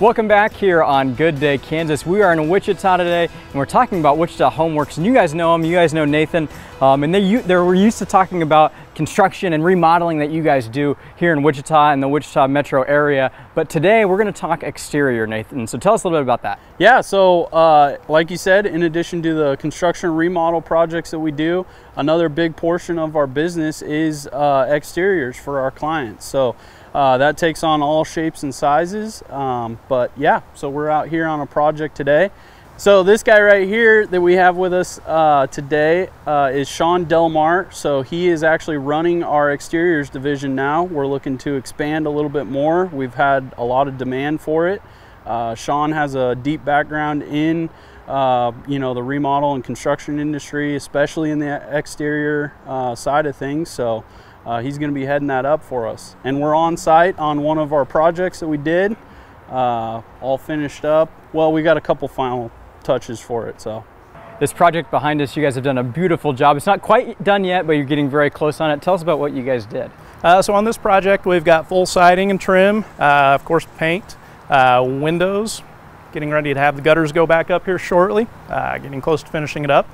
Welcome back here on Good Day Kansas. We are in Wichita today and we're talking about Wichita Homeworks. And you guys know them, you guys know Nathan um, and they, they we're used to talking about construction and remodeling that you guys do here in Wichita and the Wichita metro area. But today we're going to talk exterior, Nathan. So tell us a little bit about that. Yeah, so uh, like you said, in addition to the construction remodel projects that we do, another big portion of our business is uh, exteriors for our clients. So uh, that takes on all shapes and sizes. Um, but yeah, so we're out here on a project today. So this guy right here that we have with us uh, today uh, is Sean Delmar. So he is actually running our exteriors division now. We're looking to expand a little bit more. We've had a lot of demand for it. Uh, Sean has a deep background in uh, you know the remodel and construction industry, especially in the exterior uh, side of things. So uh, he's going to be heading that up for us. And we're on site on one of our projects that we did, all finished up. Well, we got a couple final touches for it, so. This project behind us, you guys have done a beautiful job. It's not quite done yet, but you're getting very close on it. Tell us about what you guys did. Uh, so on this project, we've got full siding and trim, uh, of course paint, uh, windows, getting ready to have the gutters go back up here shortly, uh, getting close to finishing it up.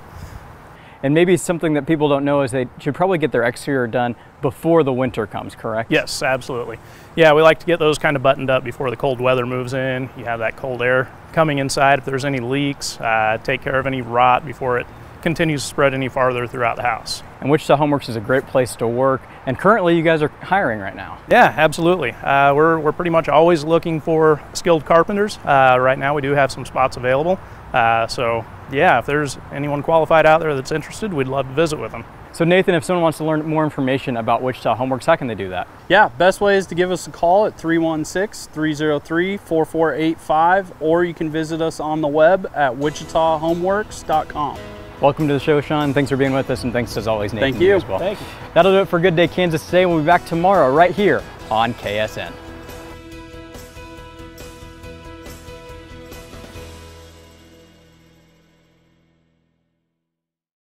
And maybe something that people don't know is they should probably get their exterior done before the winter comes, correct? Yes, absolutely. Yeah, we like to get those kind of buttoned up before the cold weather moves in. You have that cold air coming inside. If there's any leaks, uh, take care of any rot before it continues to spread any farther throughout the house. And Wichita Homeworks is a great place to work. And currently you guys are hiring right now. Yeah, absolutely. Uh, we're, we're pretty much always looking for skilled carpenters. Uh, right now we do have some spots available. Uh, so yeah, if there's anyone qualified out there that's interested, we'd love to visit with them. So Nathan, if someone wants to learn more information about Wichita Homeworks, how can they do that? Yeah, best way is to give us a call at 316-303-4485 or you can visit us on the web at wichitahomeworks.com. Welcome to the show, Sean. Thanks for being with us and thanks as always, Nathan. Thank you. As well. Thank you. That'll do it for Good Day Kansas today. We'll be back tomorrow right here on KSN.